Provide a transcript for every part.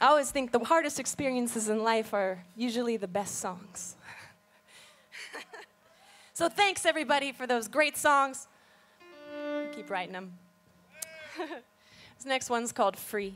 I always think the hardest experiences in life are usually the best songs. so thanks everybody for those great songs. Keep writing them. this next one's called Free.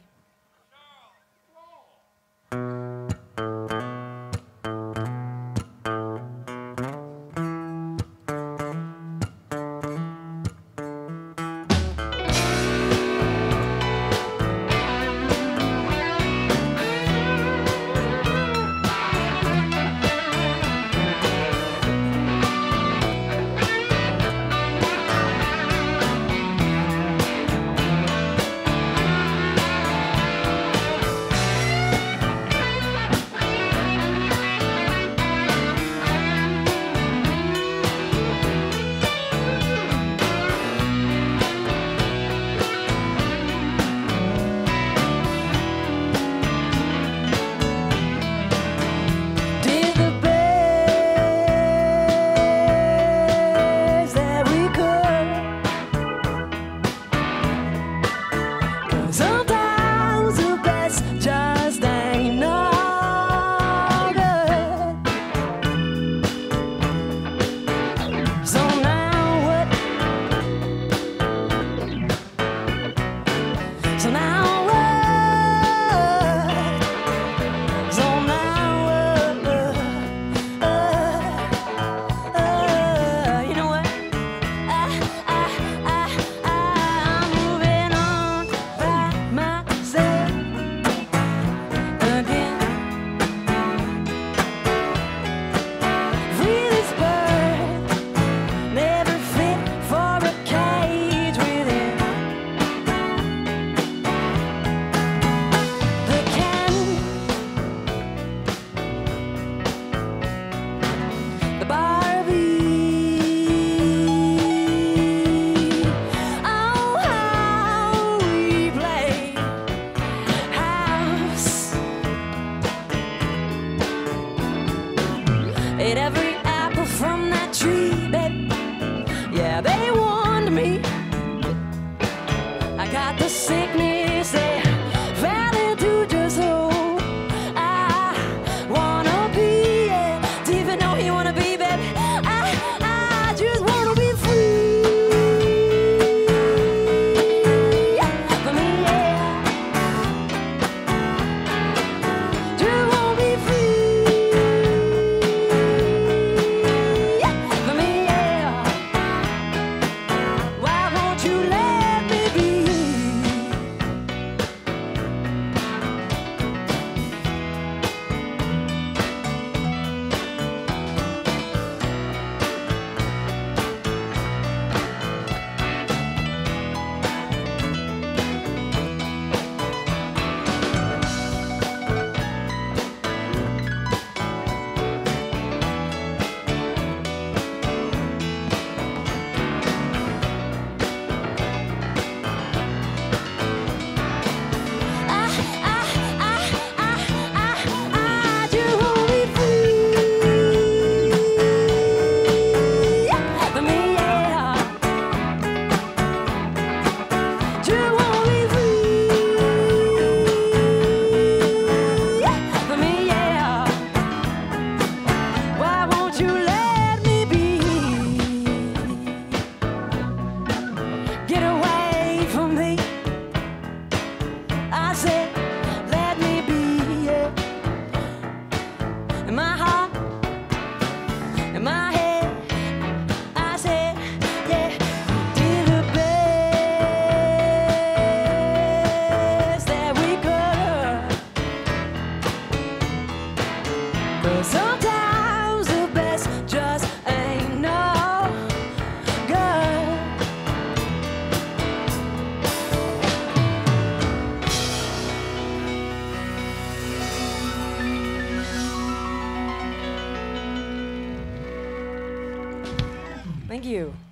ate every apple from that tree, babe. Yeah, they warned me. I got the sickness. Thank you.